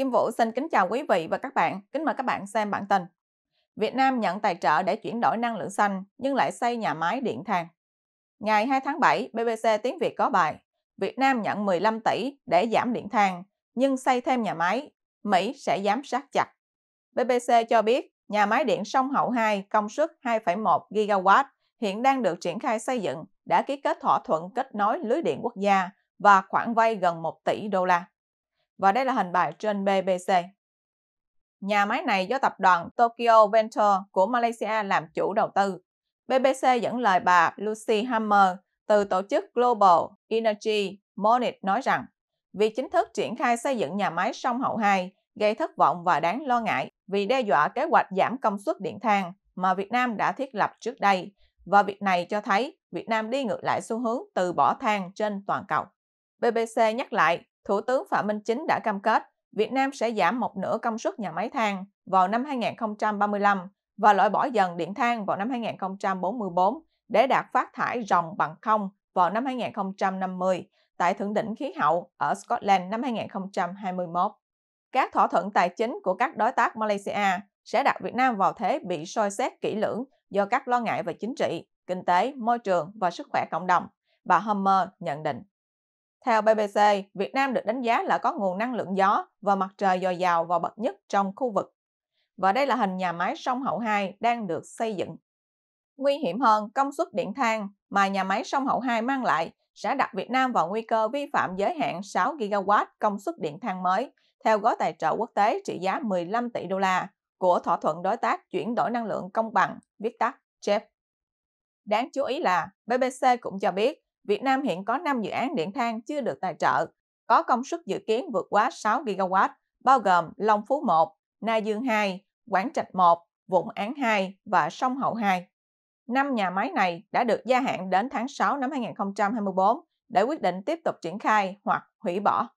Kim Vũ xin kính chào quý vị và các bạn. Kính mời các bạn xem bản tin. Việt Nam nhận tài trợ để chuyển đổi năng lượng xanh nhưng lại xây nhà máy điện than. Ngày 2 tháng 7, BBC Tiếng Việt có bài Việt Nam nhận 15 tỷ để giảm điện than nhưng xây thêm nhà máy, Mỹ sẽ giám sát chặt. BBC cho biết nhà máy điện sông Hậu 2 công suất 2,1 GW hiện đang được triển khai xây dựng đã ký kết thỏa thuận kết nối lưới điện quốc gia và khoản vay gần 1 tỷ đô la. Và đây là hình bài trên BBC. Nhà máy này do tập đoàn Tokyo Venture của Malaysia làm chủ đầu tư. BBC dẫn lời bà Lucy Hammer từ tổ chức Global Energy Monitor nói rằng việc chính thức triển khai xây dựng nhà máy sông Hậu 2 gây thất vọng và đáng lo ngại vì đe dọa kế hoạch giảm công suất điện than mà Việt Nam đã thiết lập trước đây và việc này cho thấy Việt Nam đi ngược lại xu hướng từ bỏ than trên toàn cầu. BBC nhắc lại, Thủ tướng Phạm Minh Chính đã cam kết Việt Nam sẽ giảm một nửa công suất nhà máy than vào năm 2035 và loại bỏ dần điện than vào năm 2044 để đạt phát thải ròng bằng không vào năm 2050 tại Thượng đỉnh khí hậu ở Scotland năm 2021. Các thỏa thuận tài chính của các đối tác Malaysia sẽ đặt Việt Nam vào thế bị soi xét kỹ lưỡng do các lo ngại về chính trị, kinh tế, môi trường và sức khỏe cộng đồng, bà Hummer nhận định. Theo BBC, Việt Nam được đánh giá là có nguồn năng lượng gió và mặt trời dồi dào và bậc nhất trong khu vực. Và đây là hình nhà máy sông Hậu 2 đang được xây dựng. Nguy hiểm hơn, công suất điện than mà nhà máy sông Hậu 2 mang lại sẽ đặt Việt Nam vào nguy cơ vi phạm giới hạn 6 GW công suất điện than mới theo gói tài trợ quốc tế trị giá 15 tỷ đô la của thỏa thuận đối tác chuyển đổi năng lượng công bằng, viết tắt JEP. Đáng chú ý là BBC cũng cho biết Việt Nam hiện có 5 dự án điện than chưa được tài trợ, có công suất dự kiến vượt quá 6 GW, bao gồm Long Phú 1, Na Dương 2, Quảng Trạch 1, Vụng Án 2 và Sông Hậu 2. Năm nhà máy này đã được gia hạn đến tháng 6 năm 2024 để quyết định tiếp tục triển khai hoặc hủy bỏ.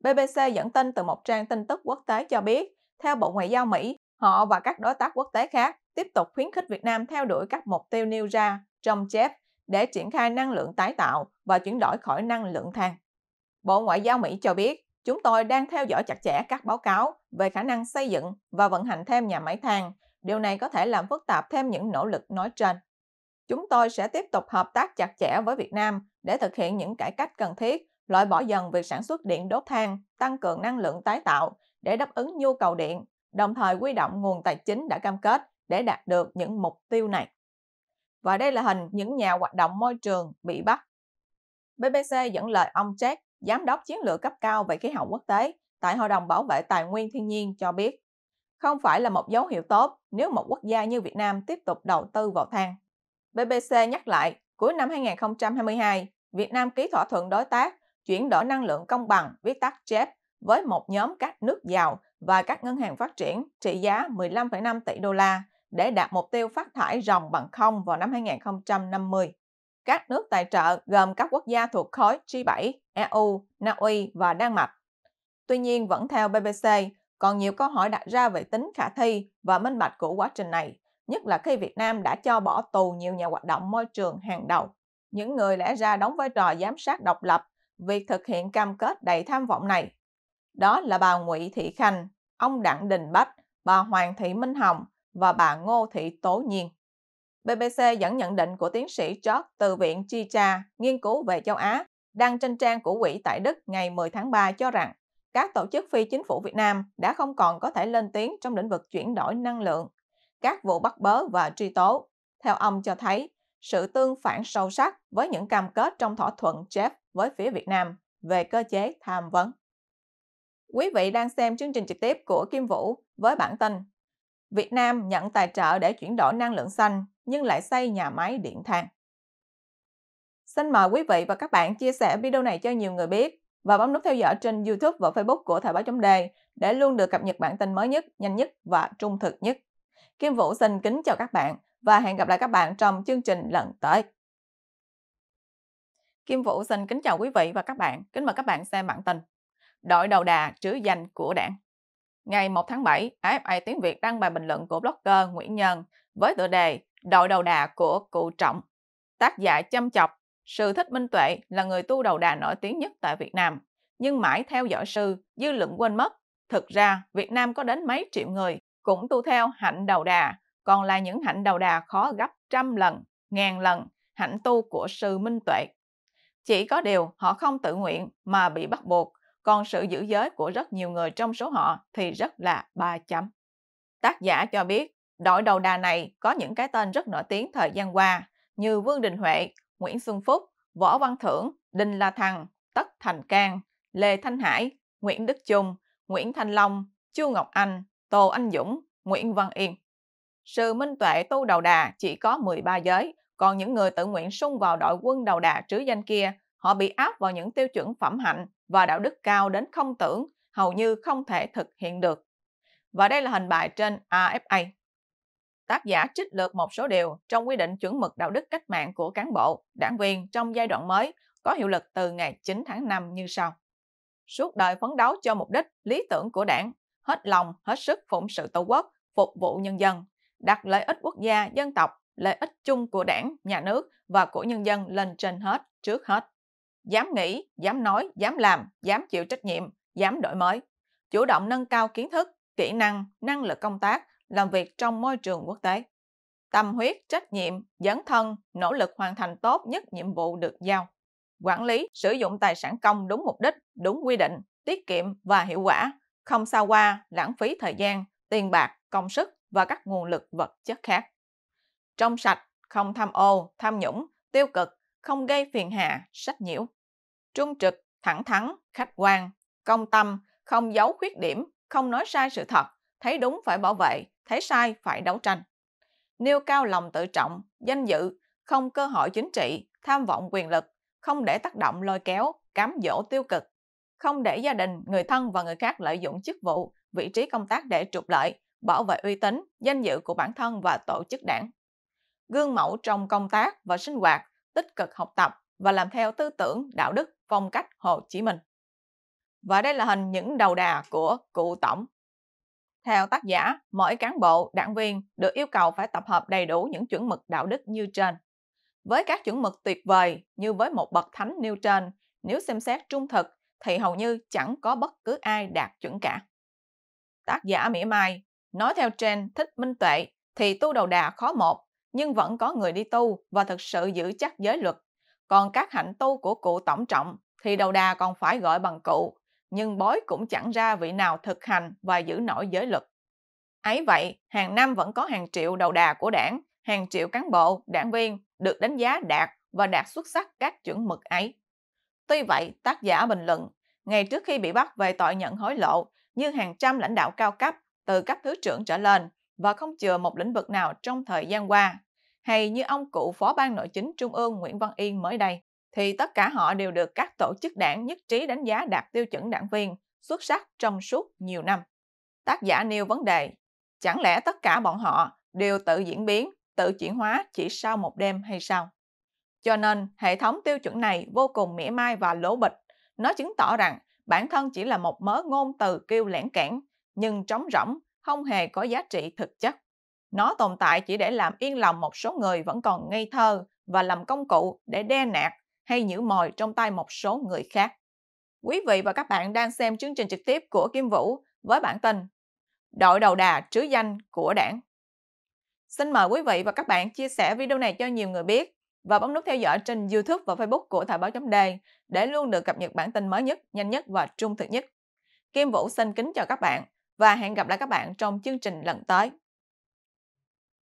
BBC dẫn tin từ một trang tin tức quốc tế cho biết, theo Bộ Ngoại giao Mỹ, họ và các đối tác quốc tế khác tiếp tục khuyến khích Việt Nam theo đuổi các mục tiêu nêu ra trong chép để triển khai năng lượng tái tạo và chuyển đổi khỏi năng lượng than. Bộ Ngoại giao Mỹ cho biết, chúng tôi đang theo dõi chặt chẽ các báo cáo về khả năng xây dựng và vận hành thêm nhà máy than. Điều này có thể làm phức tạp thêm những nỗ lực nói trên. Chúng tôi sẽ tiếp tục hợp tác chặt chẽ với Việt Nam để thực hiện những cải cách cần thiết, loại bỏ dần việc sản xuất điện đốt than, tăng cường năng lượng tái tạo để đáp ứng nhu cầu điện, đồng thời quy động nguồn tài chính đã cam kết để đạt được những mục tiêu này. Và đây là hình những nhà hoạt động môi trường bị bắt. BBC dẫn lời ông Jack, giám đốc chiến lược cấp cao về khí hậu quốc tế tại Hội đồng Bảo vệ Tài nguyên Thiên nhiên cho biết, không phải là một dấu hiệu tốt nếu một quốc gia như Việt Nam tiếp tục đầu tư vào than. BBC nhắc lại, cuối năm 2022, Việt Nam ký thỏa thuận đối tác chuyển đổi năng lượng công bằng, viết tắt JEP, với một nhóm các nước giàu và các ngân hàng phát triển trị giá 15,5 tỷ đô la để đạt mục tiêu phát thải ròng bằng không vào năm 2050. Các nước tài trợ gồm các quốc gia thuộc khối G7, EU, Na Uy và Đan Mạch. Tuy nhiên, vẫn theo BBC, còn nhiều câu hỏi đặt ra về tính khả thi và minh bạch của quá trình này, nhất là khi Việt Nam đã cho bỏ tù nhiều nhà hoạt động môi trường hàng đầu. Những người lẽ ra đóng vai trò giám sát độc lập việc thực hiện cam kết đầy tham vọng này. Đó là bà Nguyễn Thị Khanh, ông Đặng Đình Bách, bà Hoàng Thị Minh Hồng và bà Ngô Thị Tố Nhiên. BBC dẫn nhận định của tiến sĩ George từ Viện Chicha nghiên cứu về châu Á đăng trên trang của quỹ tại Đức ngày 10 tháng 3 cho rằng các tổ chức phi chính phủ Việt Nam đã không còn có thể lên tiếng trong lĩnh vực chuyển đổi năng lượng. Các vụ bắt bớ và truy tố, theo ông cho thấy, sự tương phản sâu sắc với những cam kết trong thỏa thuận JEF với phía Việt Nam về cơ chế tham vấn. Quý vị đang xem chương trình trực tiếp của Kim Vũ với bản tin Việt Nam nhận tài trợ để chuyển đổi năng lượng xanh nhưng lại xây nhà máy điện than. Xin mời quý vị và các bạn chia sẻ video này cho nhiều người biết và bấm nút theo dõi trên YouTube và Facebook của Thời báo chấm đề để luôn được cập nhật bản tin mới nhất, nhanh nhất và trung thực nhất. Kim Vũ xin kính chào các bạn và hẹn gặp lại các bạn trong chương trình lần tới. Kim Vũ xin kính chào quý vị và các bạn. Kính mời các bạn xem bản tin. Đội đầu đà trứ danh của đảng. Ngày 1 tháng 7, AFA Tiếng Việt đăng bài bình luận của blogger Nguyễn Nhân với tựa đề Đội đầu đà của cụ Trọng. Tác giả châm chọc, sư thích minh tuệ là người tu đầu đà nổi tiếng nhất tại Việt Nam. Nhưng mãi theo dõi sư, dư luận quên mất, Thực ra, Việt Nam có đến mấy triệu người cũng tu theo hạnh đầu đà, còn là những hạnh đầu đà khó gấp trăm lần, ngàn lần hạnh tu của sư Minh Tuệ. Chỉ có điều họ không tự nguyện mà bị bắt buộc, còn sự giữ giới của rất nhiều người trong số họ thì rất là ba chấm. Tác giả cho biết, đội đầu đà này có những cái tên rất nổi tiếng thời gian qua như Vương Đình Huệ, Nguyễn Xuân Phúc, Võ Văn Thưởng, Đinh La Thăng, Tất Thành Cang, Lê Thanh Hải, Nguyễn Đức Trung, Nguyễn Thanh Long, Chu Ngọc Anh, Tô Anh Dũng, Nguyễn Văn Yên. Sự minh tuệ tu đầu đà chỉ có 13 giới, còn những người tự nguyện xung vào đội quân đầu đà trứ danh kia, họ bị áp vào những tiêu chuẩn phẩm hạnh và đạo đức cao đến không tưởng, hầu như không thể thực hiện được. Và đây là hình bài trên AFA. Tác giả trích lược một số điều trong quy định chuẩn mực đạo đức cách mạng của cán bộ, đảng viên trong giai đoạn mới có hiệu lực từ ngày 9 tháng 5 như sau. Suốt đời phấn đấu cho mục đích, lý tưởng của đảng, hết lòng, hết sức phụng sự tổ quốc, phục vụ nhân dân, đặt lợi ích quốc gia, dân tộc, lợi ích chung của đảng, nhà nước và của nhân dân lên trên hết, trước hết. Dám nghĩ, dám nói, dám làm, dám chịu trách nhiệm, dám đổi mới. Chủ động nâng cao kiến thức, kỹ năng, năng lực công tác, làm việc trong môi trường quốc tế. Tâm huyết, trách nhiệm, dấn thân, nỗ lực hoàn thành tốt nhất nhiệm vụ được giao. Quản lý, sử dụng tài sản công đúng mục đích, đúng quy định, tiết kiệm và hiệu quả, không sao qua, lãng phí thời gian, tiền bạc, công sức và các nguồn lực vật chất khác. Trong sạch, không tham ô, tham nhũng, tiêu cực, không gây phiền hà, sách nhiễu. Trung trực, thẳng thắn, khách quan, công tâm, không giấu khuyết điểm, không nói sai sự thật, thấy đúng phải bảo vệ, thấy sai phải đấu tranh. Nêu cao lòng tự trọng, danh dự, không cơ hội chính trị, tham vọng quyền lực, không để tác động lôi kéo, cám dỗ tiêu cực, không để gia đình, người thân và người khác lợi dụng chức vụ, vị trí công tác để trục lợi, bảo vệ uy tín, danh dự của bản thân và tổ chức đảng. Gương mẫu trong công tác và sinh hoạt, tích cực học tập và làm theo tư tưởng, đạo đức, phong cách Hồ Chí Minh. Và đây là hình những đầu đà của cụ tổng. Theo tác giả, mỗi cán bộ, đảng viên được yêu cầu phải tập hợp đầy đủ những chuẩn mực đạo đức như trên. Với các chuẩn mực tuyệt vời như với một bậc thánh nêu trên, nếu xem xét trung thực thì hầu như chẳng có bất cứ ai đạt chuẩn cả. Tác giả mỉa mai, nói theo trên thích minh tuệ thì tu đầu đà khó một, nhưng vẫn có người đi tu và thực sự giữ chắc giới luật. Còn các hạnh tu của cụ tổng trọng thì đầu đà còn phải gọi bằng cụ, nhưng bói cũng chẳng ra vị nào thực hành và giữ nổi giới luật. Ấy vậy, hàng năm vẫn có hàng triệu đầu đà của đảng, hàng triệu cán bộ, đảng viên được đánh giá đạt và đạt xuất sắc các chuẩn mực ấy. Tuy vậy, tác giả bình luận, ngày trước khi bị bắt về tội nhận hối lộ, như hàng trăm lãnh đạo cao cấp từ cấp thứ trưởng trở lên và không chừa một lĩnh vực nào trong thời gian qua, hay như ông cụ Phó ban Nội chính Trung ương Nguyễn Văn Yên mới đây, thì tất cả họ đều được các tổ chức đảng nhất trí đánh giá đạt tiêu chuẩn đảng viên xuất sắc trong suốt nhiều năm. Tác giả nêu vấn đề, chẳng lẽ tất cả bọn họ đều tự diễn biến, tự chuyển hóa chỉ sau một đêm hay sao? Cho nên, hệ thống tiêu chuẩn này vô cùng mỉa mai và lỗ bịch. Nó chứng tỏ rằng bản thân chỉ là một mớ ngôn từ kêu lẻn kẽn, nhưng trống rỗng, không hề có giá trị thực chất. Nó tồn tại chỉ để làm yên lòng một số người vẫn còn ngây thơ và làm công cụ để đe nạt hay nhử mồi trong tay một số người khác. Quý vị và các bạn đang xem chương trình trực tiếp của Kim Vũ với bản tin Đội đầu đà trứ danh của đảng. Xin mời quý vị và các bạn chia sẻ video này cho nhiều người biết và bấm nút theo dõi trên YouTube và Facebook của Thời báo chấm đề để luôn được cập nhật bản tin mới nhất, nhanh nhất và trung thực nhất. Kim Vũ xin kính chào các bạn và hẹn gặp lại các bạn trong chương trình lần tới.